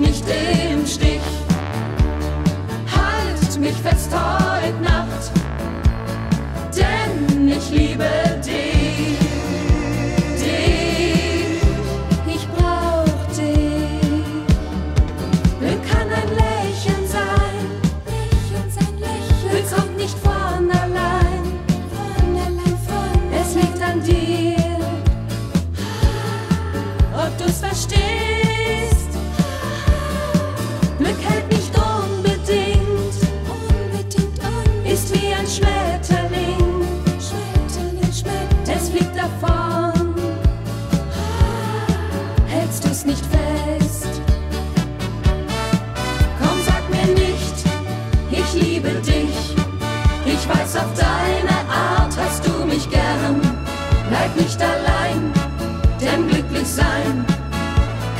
nicht im Stich. Halt mich fest heute Nacht, denn ich liebe dich. Dich, ich brauch dich. Glück kann ein Lächeln sein, Lächeln, sein Lächeln, Glück kommt nicht von allein. von allein, von Es liegt an dir, ob du's verstehst. Glücklich sein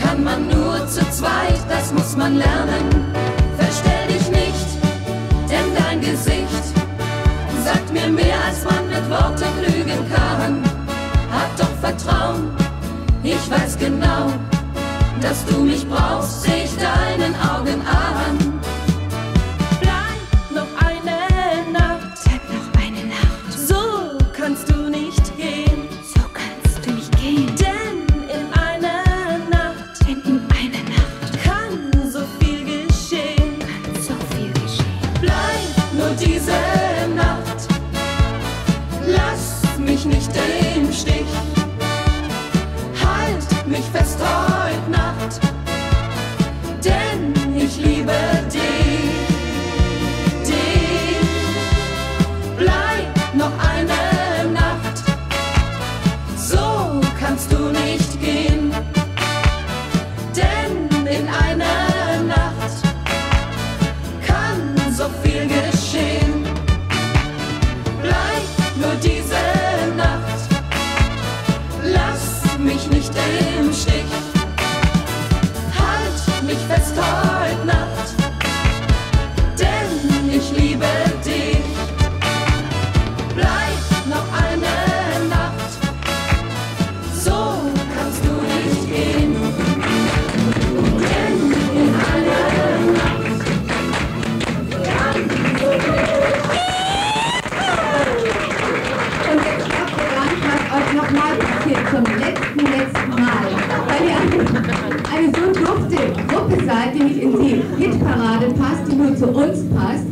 kann man nur zu zweit, das muss man lernen. Verstell dich nicht, denn dein Gesicht sagt mir mehr, als man mit Worten lügen kann. Hab doch Vertrauen, ich weiß genau, dass du mich brauchst, seh ich deinen Augen an. nicht Stich. Halt mich fest heute Nacht, denn ich liebe dich. Dich, bleib noch eine Nacht, so kannst du nicht gehen. im Stich. zum letzten, letzten Mal, weil ihr eine, eine so dufte Gruppe seid, die nicht in die Hitparade passt, die nur zu uns passt.